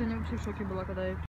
Женя вообще в шоке была, когда я